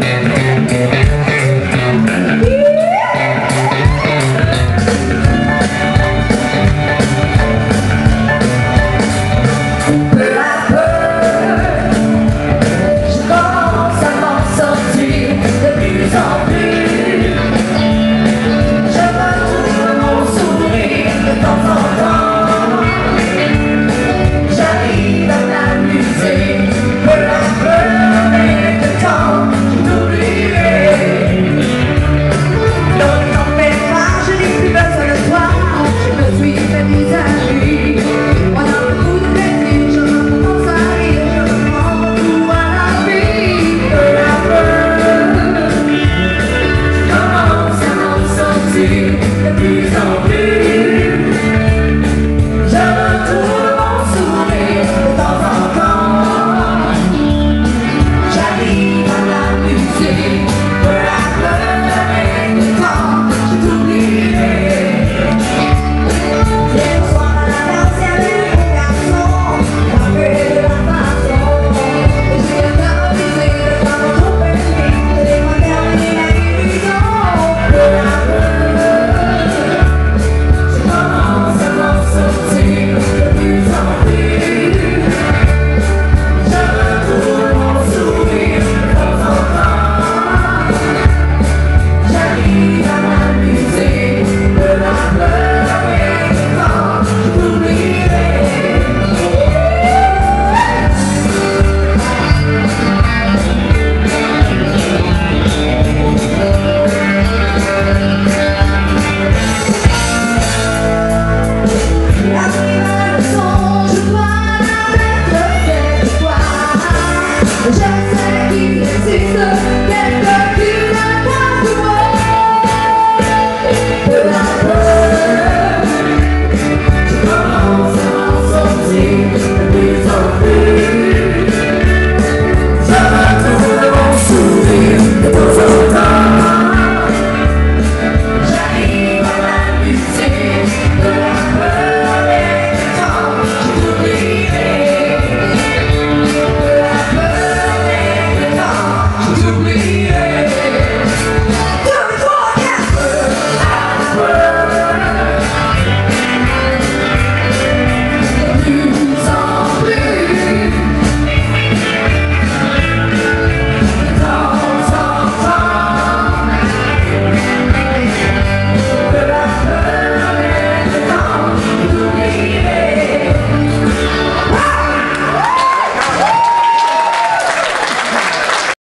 Je